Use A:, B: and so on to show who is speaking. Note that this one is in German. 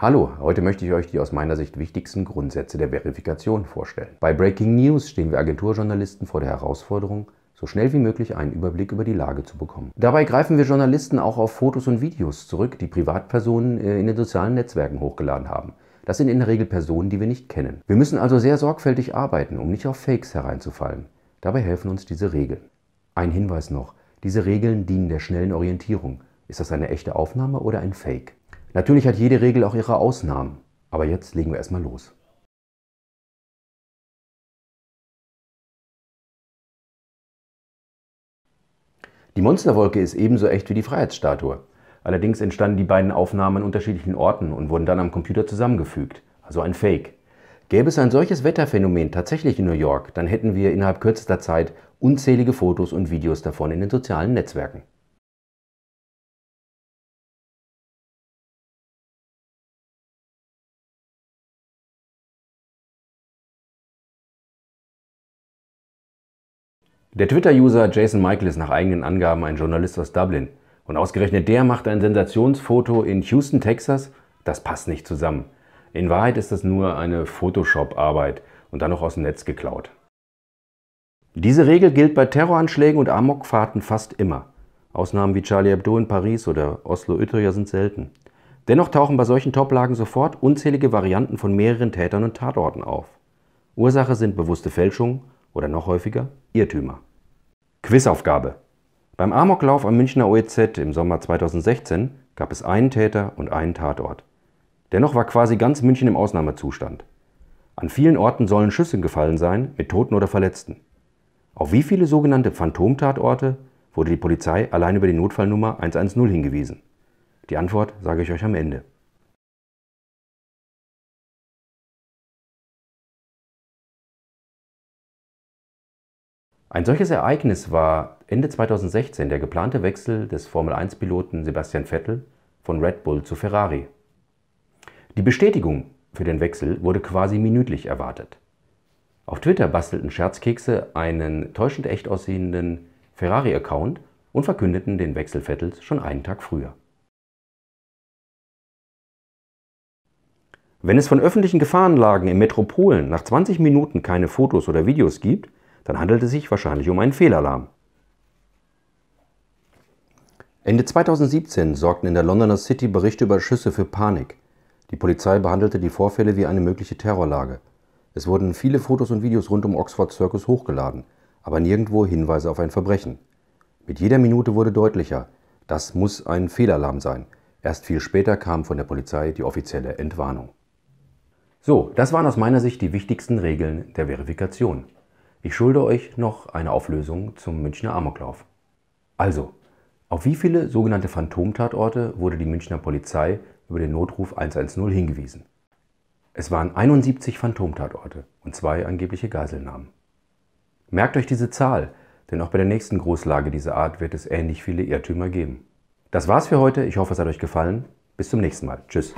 A: Hallo, heute möchte ich euch die aus meiner Sicht wichtigsten Grundsätze der Verifikation vorstellen. Bei Breaking News stehen wir Agenturjournalisten vor der Herausforderung, so schnell wie möglich einen Überblick über die Lage zu bekommen. Dabei greifen wir Journalisten auch auf Fotos und Videos zurück, die Privatpersonen äh, in den sozialen Netzwerken hochgeladen haben. Das sind in der Regel Personen, die wir nicht kennen. Wir müssen also sehr sorgfältig arbeiten, um nicht auf Fakes hereinzufallen. Dabei helfen uns diese Regeln. Ein Hinweis noch, diese Regeln dienen der schnellen Orientierung. Ist das eine echte Aufnahme oder ein Fake? Natürlich hat jede Regel auch ihre Ausnahmen. Aber jetzt legen wir erstmal los. Die Monsterwolke ist ebenso echt wie die Freiheitsstatue. Allerdings entstanden die beiden Aufnahmen an unterschiedlichen Orten und wurden dann am Computer zusammengefügt, also ein Fake. Gäbe es ein solches Wetterphänomen tatsächlich in New York, dann hätten wir innerhalb kürzester Zeit unzählige Fotos und Videos davon in den sozialen Netzwerken. Der Twitter-User Jason Michael ist nach eigenen Angaben ein Journalist aus Dublin. Und ausgerechnet der macht ein Sensationsfoto in Houston, Texas? Das passt nicht zusammen. In Wahrheit ist das nur eine Photoshop-Arbeit und dann noch aus dem Netz geklaut. Diese Regel gilt bei Terroranschlägen und Amokfahrten fast immer. Ausnahmen wie Charlie Hebdo in Paris oder Oslo-Utøya sind selten. Dennoch tauchen bei solchen Toplagen sofort unzählige Varianten von mehreren Tätern und Tatorten auf. Ursache sind bewusste Fälschungen oder noch häufiger Irrtümer. Quizaufgabe. Beim Amoklauf am Münchner OEZ im Sommer 2016 gab es einen Täter und einen Tatort. Dennoch war quasi ganz München im Ausnahmezustand. An vielen Orten sollen Schüsse gefallen sein, mit Toten oder Verletzten. Auf wie viele sogenannte Phantomtatorte wurde die Polizei allein über die Notfallnummer 110 hingewiesen? Die Antwort sage ich euch am Ende. Ein solches Ereignis war Ende 2016 der geplante Wechsel des Formel-1-Piloten Sebastian Vettel von Red Bull zu Ferrari. Die Bestätigung für den Wechsel wurde quasi minütlich erwartet. Auf Twitter bastelten Scherzkekse einen täuschend echt aussehenden Ferrari-Account und verkündeten den Wechsel Vettels schon einen Tag früher. Wenn es von öffentlichen Gefahrenlagen in Metropolen nach 20 Minuten keine Fotos oder Videos gibt, dann handelt es sich wahrscheinlich um einen Fehlalarm. Ende 2017 sorgten in der Londoner City Berichte über Schüsse für Panik. Die Polizei behandelte die Vorfälle wie eine mögliche Terrorlage. Es wurden viele Fotos und Videos rund um Oxford Circus hochgeladen, aber nirgendwo Hinweise auf ein Verbrechen. Mit jeder Minute wurde deutlicher, das muss ein Fehlalarm sein. Erst viel später kam von der Polizei die offizielle Entwarnung. So, das waren aus meiner Sicht die wichtigsten Regeln der Verifikation. Ich schulde euch noch eine Auflösung zum Münchner Amoklauf. Also, auf wie viele sogenannte Phantomtatorte wurde die Münchner Polizei über den Notruf 110 hingewiesen? Es waren 71 Phantomtatorte und zwei angebliche Geiselnahmen. Merkt euch diese Zahl, denn auch bei der nächsten Großlage dieser Art wird es ähnlich viele Irrtümer geben. Das war's für heute. Ich hoffe, es hat euch gefallen. Bis zum nächsten Mal. Tschüss.